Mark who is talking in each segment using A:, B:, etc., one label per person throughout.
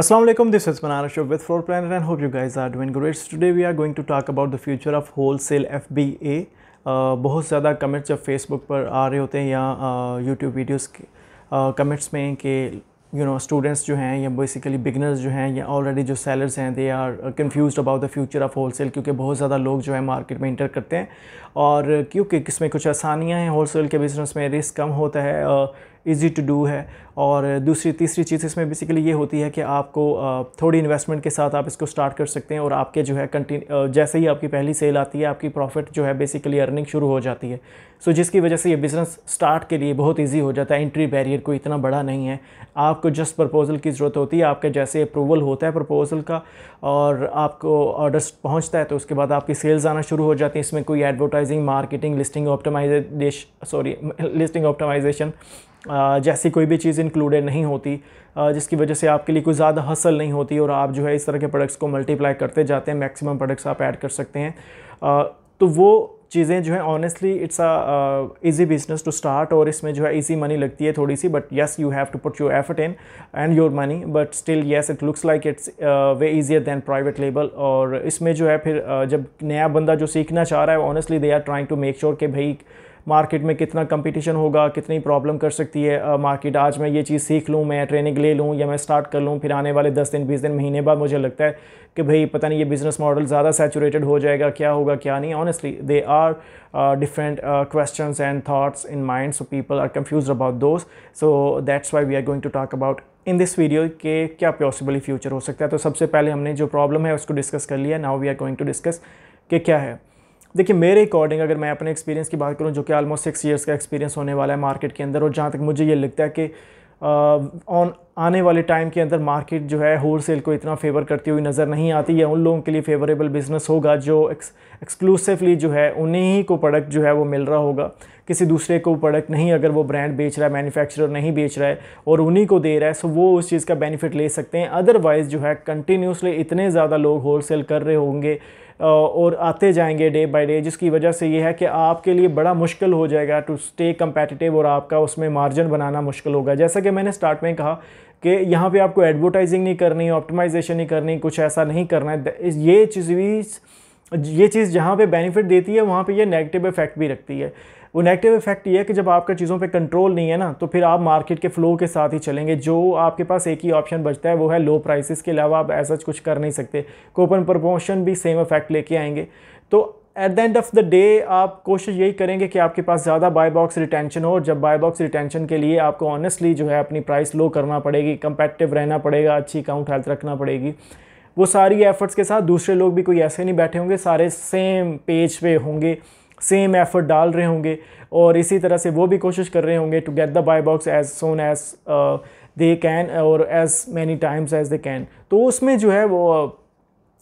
A: Assalamu alaikum, this is Manara Show with Floor Planner and hope you guys are doing great. So today we are going to talk about the future of wholesale FBA. Uh, बहुत ज़्यादा comments जब Facebook पर आ रहे होते हैं या YouTube videos के comments में कि यू नो स्टूडेंट्स जो हैं या बेसिकली बिगनर्स जो हैं या ऑलरेडी जो सेलर्स हैं they are confused about the future of wholesale क्योंकि बहुत ज़्यादा लोग जो है मार्केट में इंटर करते हैं और क्योंकि इसमें कुछ आसानियाँ हैं होलसेल के बिज़नेस में रिस्क कम होता है ईज़ी टू डू है। और दूसरी तीसरी चीज़ इसमें बेसिकली ये होती है कि आपको थोड़ी इन्वेस्टमेंट के साथ आप इसको स्टार्ट कर सकते हैं और आपके जो है कंटिन्यू जैसे ही आपकी पहली सेल आती है आपकी प्रॉफिट जो है बेसिकली अर्निंग शुरू हो जाती है। सो so, जिसकी वजह से ये बिज़नेस स्टार्ट के लिए बहुत ईजी हो जाता है। एंट्री बैरियर कोई इतना बड़ा नहीं है। आपको जस्ट प्रपोजल की ज़रूरत होती है आपके जैसे अप्रूवल होता है प्रपोजल का और आपको ऑर्डर्स पहुँचता है तो उसके बाद आपकी सेल्स आना शुरू हो जाती है। इसमें कोई advertising marketing listing optimization sorry listing optimization जैसी कोई भी चीज़ इंक्लूडेड नहीं होती जिसकी वजह से आपके लिए कोई ज़्यादा हसल नहीं होती और आप जो है इस तरह के प्रोडक्ट्स को मल्टीप्लाई करते जाते हैं मैक्सिमम प्रोडक्ट्स आप ऐड कर सकते हैं। तो वो चीज़ें जो है honestly it's a easy business to start और इसमें जो है इजी मनी लगती है थोड़ी सी but yes you have to put your effort in and your money but still yes it looks like it's way easier than private label और इसमें जो है फिर uh, जब नया बंदा जो सीखना चाह रहा है honestly they are trying to make sure कि भाई मार्केट में कितना कंपटीशन होगा, कितनी प्रॉब्लम कर सकती है मार्केट आज मैं ये चीज़ सीख लूँ, मैं ट्रेनिंग ले लूँ या मैं स्टार्ट कर लूँ, फिर आने वाले दस दिन, बीस दिन, महीने बाद मुझे लगता है कि भाई पता नहीं ये बिज़नेस मॉडल ज़्यादा सैचुरेटेड हो जाएगा, क्या होगा, क्या नहीं? Honestly they are different question and thoughts in mind so people are confused about those so that's why we are going to talk about in this video के क्या पॉसिबली फ्यूचर हो सकता है। तो सबसे पहले हमने जो प्रॉब्लम है उसको डिस्कस कर लिया now we are going to discuss कि क्या है। देखिए, मेरे अकॉर्डिंग अगर मैं अपने एक्सपीरियंस की बात करूँ, जो कि ऑलमोस्ट सिक्स ईयर्स का एक्सपीरियंस होने वाला है मार्केट के अंदर, और जहाँ तक मुझे ये लगता है कि ऑन आने वाले टाइम के अंदर मार्केट जो है होल सेल को इतना फेवर करती हुई नज़र नहीं आती है उन लोगों के लिए फेवरेबल बिज़नेस होगा, जो एक्सक्लूसिवली जो है, उन्हीं ही को प्रोडक्ट जो है, वो मिल रहा होगा। किसी दूसरे को प्रोडक्ट नहीं, अगर वो ब्रांड बेच रहा है मैन्युफैक्चरर नहीं बेच रहा है, और उन्हीं को दे रहा है सो वो उस चीज़ का बेनिफिट ले सकते हैं। अदरवाइज़ जो है कंटिन्यूसली इतने ज़्यादा लोग होल सेल कर रहे होंगे और आते जाएँगे डे बाय डे जिसकी वजह से ये है कि आपके लिए बड़ा मुश्किल हो जाएगा टू स्टे कम्पेटिटिव और आपका उसमें मार्जिन बनाना मुश्किल होगा। जैसा कि मैंने स्टार्ट में कहा कि यहाँ पे आपको एडवर्टाइजिंग नहीं करनी ऑप्टिमाइजेशन नहीं करनी, कुछ ऐसा नहीं करना है। ये चीज़ ये चीज़ जहाँ पे बेनिफिट देती है, वहाँ पे ये नेगेटिव इफ़ेक्ट भी रखती है। वो नेगेटिव इफ़ेक्ट ये है कि जब आपका चीज़ों पे कंट्रोल नहीं है ना तो फिर आप मार्केट के फ्लो के साथ ही चलेंगे। जो आपके पास एक ही ऑप्शन बचता है, वो है लो प्राइसेस के अलावा आप ऐसा कुछ कर नहीं सकते। कोपन प्रमोशन भी सेम इफ़ेक्ट लेके आएँगे। तो at the end of the day आप कोशिश यही करेंगे कि आपके पास ज़्यादा बाय बॉक्स रिटेंशन हो। जब बाय बॉक्स रिटेंशन के लिए आपको ऑनेस्टली जो है अपनी प्राइस लो करना पड़ेगी कंपेटिटिव रहना पड़ेगा, अच्छी अकाउंट हेल्थ रखना पड़ेगी। वो सारी एफर्ट्स के साथ दूसरे लोग भी कोई ऐसे नहीं बैठे होंगे, सारे सेम पेज पे होंगे। सेम एफर्ट डाल रहे होंगे और इसी तरह से वो भी कोशिश कर रहे होंगे to get the buy box as soon as they can और as many times as they can तो उसमें जो है वो,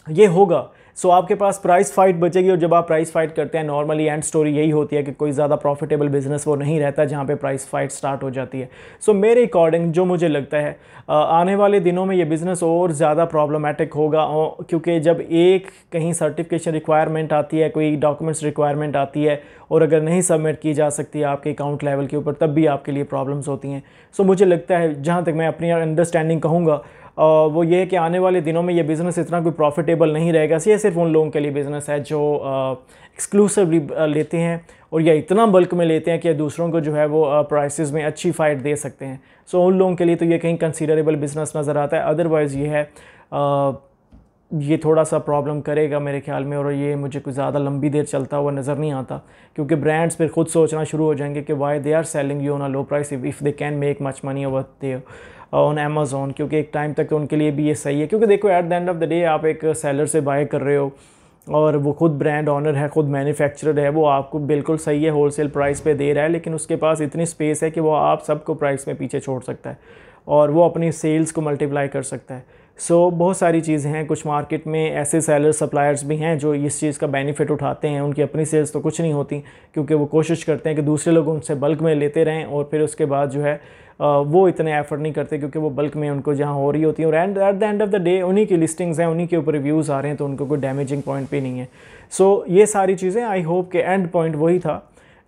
A: ये होगा। सो आपके पास प्राइस फाइट बचेगी और जब आप प्राइस फाइट करते हैं नॉर्मली एंड स्टोरी यही होती है कि कोई ज़्यादा प्रॉफिटेबल बिज़नेस वो नहीं रहता जहाँ पे प्राइस फाइट स्टार्ट हो जाती है। सो so, मेरे अकॉर्डिंग जो मुझे लगता है आने वाले दिनों में ये बिज़नेस और ज़्यादा प्रॉब्लमेटिक होगा क्योंकि जब एक कहीं सर्टिफिकेशन रिक्वायरमेंट आती है कोई डॉक्यूमेंट्स रिक्वायरमेंट आती है और अगर नहीं सबमिट की जा सकती आपके अकाउंट लेवल के ऊपर तब भी आपके लिए प्रॉब्लम्स होती हैं। सो so, मुझे लगता है जहाँ तक मैं अपनी अंडरस्टैंडिंग कहूँगा वो ये है कि आने वाले दिनों में ये बिज़नेस इतना कोई प्रॉफिटेबल नहीं रहेगा। ये सिर्फ़ उन लोगों के लिए बिज़नेस है जो एक्सक्लूसिवली लेते हैं और या इतना बल्क में लेते हैं कि दूसरों को जो है वो प्राइसेस में अच्छी फ़ाइट दे सकते हैं। सो उन लोगों के लिए तो ये कहीं कंसिडरेबल बिज़नेस नज़र आता है। अदरवाइज़ ये है ये थोड़ा सा प्रॉब्लम करेगा मेरे ख्याल में और ये मुझे कुछ ज़्यादा लंबी देर चलता हुआ नज़र नहीं आता। क्योंकि ब्रांड्स फिर खुद सोचना शुरू हो जाएँगे कि why they are selling you on a low price if they can make much money over there on Amazon क्योंकि एक टाइम तक उनके लिए भी ये सही है। क्योंकि देखो at the end of the day आप एक सेलर से बाय कर रहे हो और वो खुद ब्रांड ऑनर है, खुद मैन्युफैक्चरर है, वो आपको बिल्कुल सही है होलसेल प्राइस पे दे रहा है, लेकिन उसके पास इतनी स्पेस है कि वो आप सबको प्राइस में पीछे छोड़ सकता है और वो अपनी सेल्स को मल्टीप्लाई कर सकता है। सो so, बहुत सारी चीज़ें हैं। कुछ मार्केट में ऐसे सेलर सप्लायर्स भी हैं जो इस चीज़ का बेनिफिट उठाते हैं। उनकी अपनी सेल्स तो कुछ नहीं होती क्योंकि वो कोशिश करते हैं कि दूसरे लोग उनसे बल्क में लेते रहें और फिर उसके बाद जो है वो इतने एफर्ट नहीं करते क्योंकि वो बल्क में उनको जहाँ हो रही होती है। और and at the end of the day उन्हीं की लिस्टिंग्स हैं उन्हीं के ऊपर रिव्यूज़ आ रहे हैं तो उनको कोई डैमेजिंग पॉइंट भी नहीं है। सो so, ये सारी चीज़ें आई होप के एंड पॉइंट वही था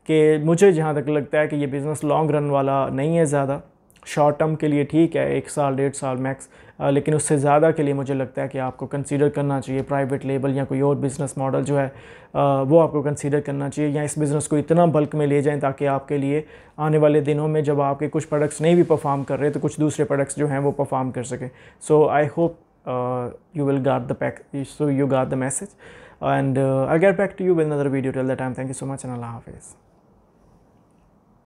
A: कि मुझे जहाँ तक लगता है कि ये बिज़नेस लॉन्ग रन वाला नहीं है ज़्यादा। शॉर्ट टर्म के लिए ठीक है एक साल डेढ़ साल मैक्स लेकिन उससे ज़्यादा के लिए मुझे लगता है कि आपको कंसीडर करना चाहिए प्राइवेट लेबल या कोई और बिज़नेस मॉडल जो है वो आपको कंसीडर करना चाहिए या इस बिज़नेस को इतना बल्क में ले जाएँ ताकि आपके लिए आने वाले दिनों में जब आपके कुछ प्रोडक्ट्स नहीं भी परफॉर्म कर रहे तो कुछ दूसरे प्रोडक्ट्स जो हैं वो परफॉर्म कर सकें। So I hope you will the pack so you got the message. And uh, i'll get back to you with another video. Till that time thank you so much and allah hafiz.